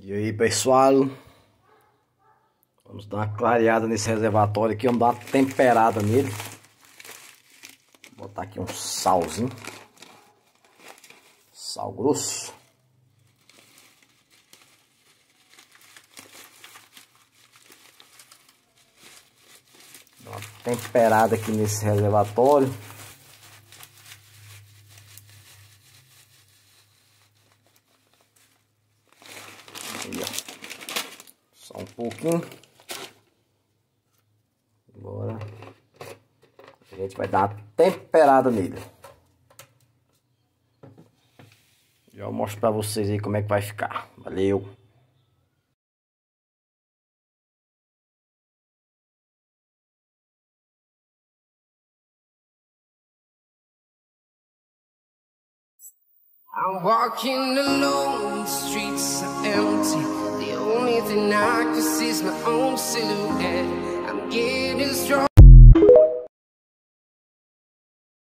E aí pessoal, vamos dar uma clareada nesse reservatório aqui, vamos dar uma temperada nele. Vou botar aqui um salzinho, sal grosso. Dar uma temperada aqui nesse reservatório. Aí, ó. Só um pouquinho. Agora a gente vai dar uma temperada nele. Já mostro pra vocês aí como é que vai ficar. Valeu! I'm walking alone, empty. The only thing I can see is my own silhouette. I'm getting.